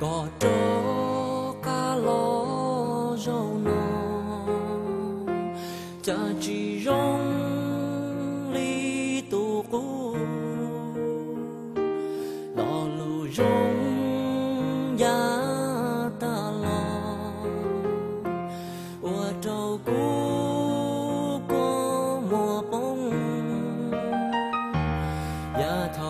có trô ca lo rau nô. Cha chỉ rong ly tu cô đó lù rong giá ta lo ua trâu cô có mùa bông. Giá thọ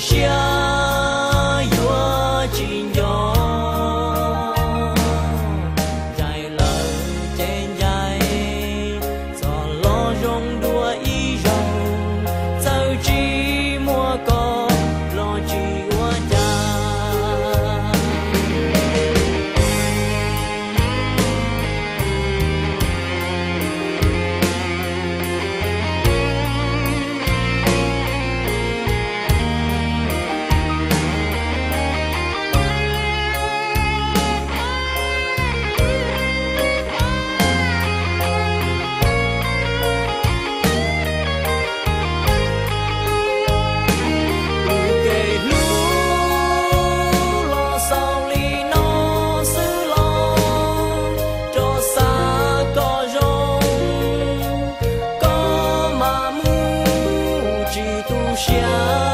show. Rong